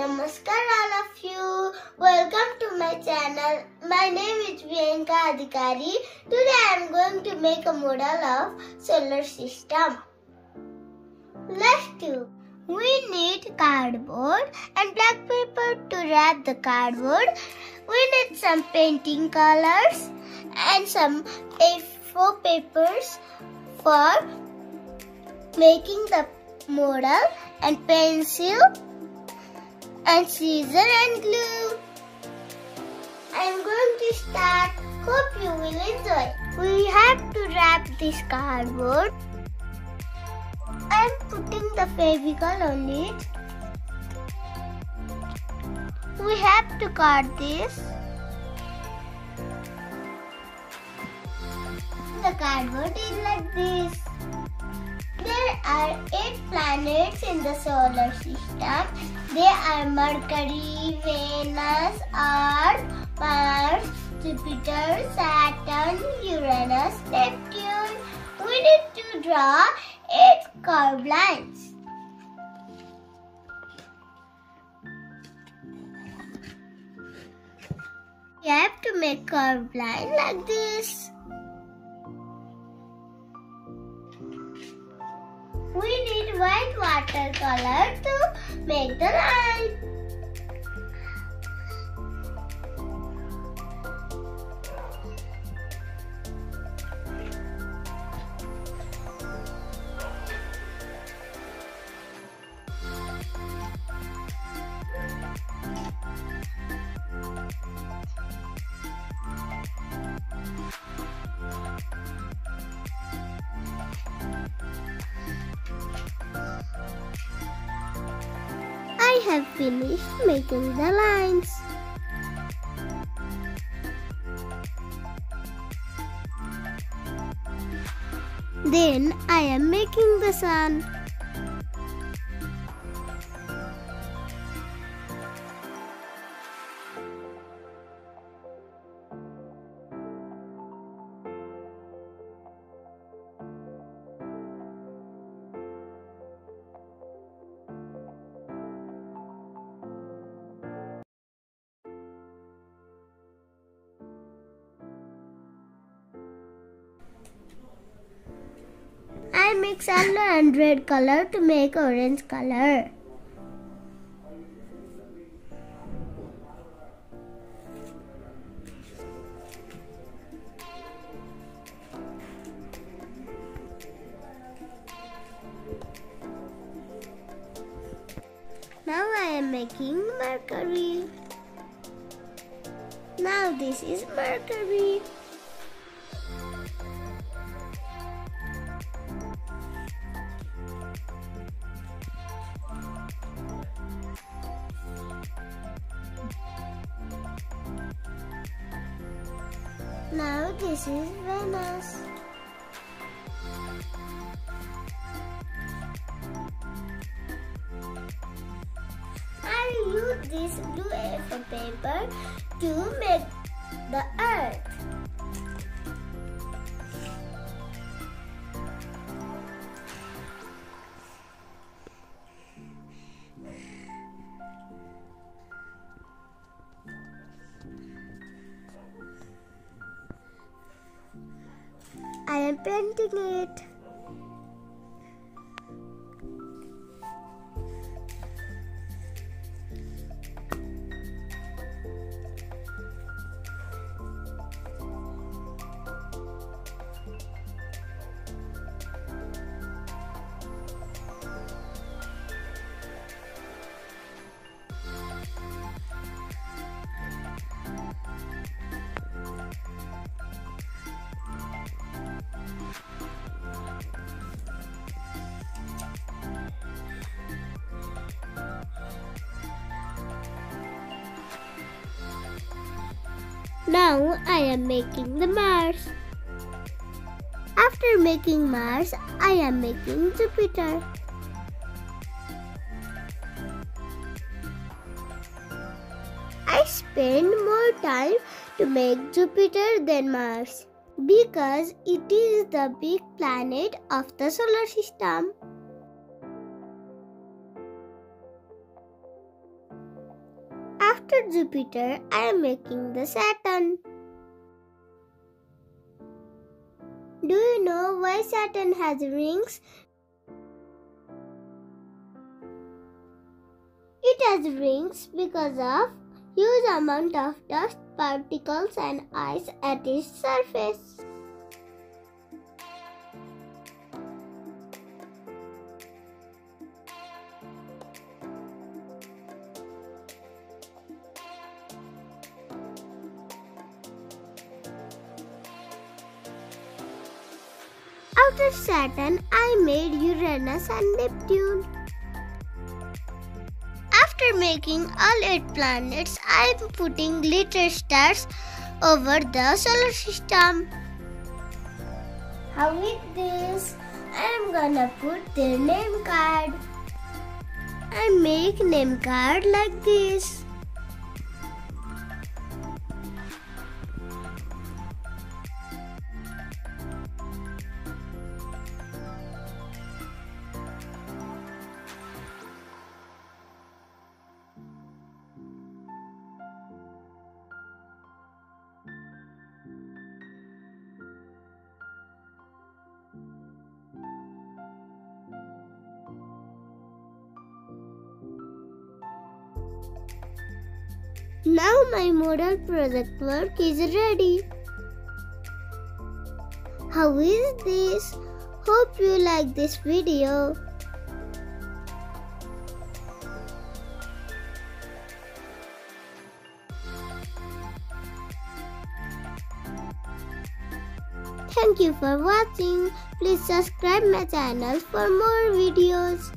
Namaskar all of you. Welcome to my channel. My name is Priyanka Adhikari. Today I am going to make a model of solar system. Let's do. We need cardboard and black paper to wrap the cardboard. We need some painting colors and some A4 papers for making the model and pencil and scissor and glue. I am going to start. Hope you will enjoy. We have to wrap this cardboard. I am putting the Fevicol on it. We have to cut this. The cardboard is like this. There are eight planets in the solar system. They are Mercury, Venus, Earth, Mars, Jupiter, Saturn, Uranus, Neptune. We need to draw eight curved lines. We have to make curved line like this. We need white watercolor to make the line. Have finished making the lines. Then I am making the sun. Mix yellow and red color to make orange color. Now I am making Mercury. Now this is Mercury. Now this is Venus. I use this blue A4 paper to make the earth. Am painting it. Now I am making the Mars. After making Mars, I am making Jupiter. I spend more time to make Jupiter than Mars because it is the big planet of the solar system. After Jupiter, I am making the Saturn. Do you know why Saturn has rings? It has rings because of huge amount of dust particles and ice at its surface. After Saturn, I made Uranus and Neptune. After making all eight planets, I am putting glitter stars over the solar system. How with this, I am gonna put their name card. I make name card like this. Now my model project work is ready. How is this? Hope you like this video. Thank you for watching. Please subscribe my channel for more videos.